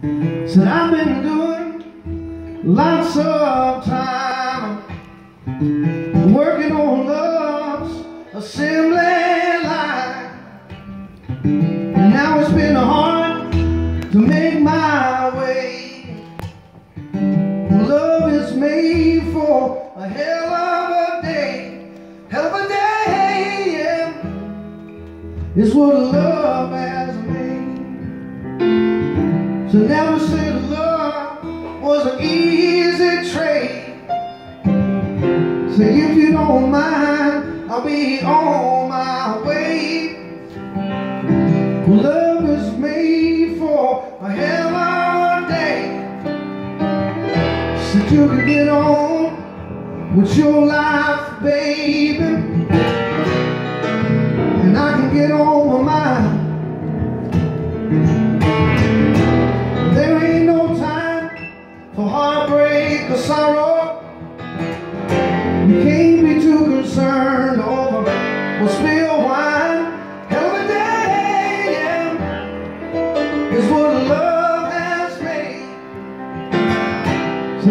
Said I've been doing lots of time working on love's assembly line. And now it's been hard to make my way. Love is made for a hell of a day, hell of a day, yeah. It's what love has made. So never said love was an easy trade. Say if you don't mind, I'll be on my way. Love is made for a hell of a day. So you can get on with your life, baby. And I can get on with mine. For heartbreak or sorrow. You can't be too concerned over what spill wine. Hell of a day, yeah, is what love has made. So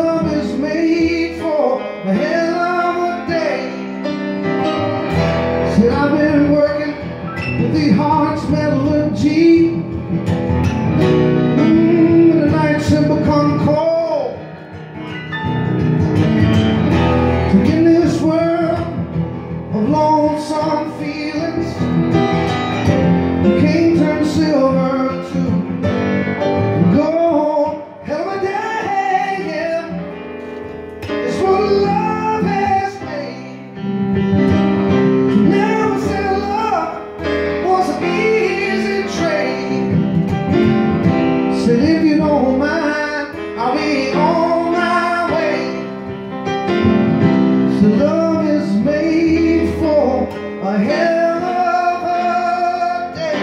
melody. Mm, the nights have become cold. I'll be on my way. Love is made for a hell of a day.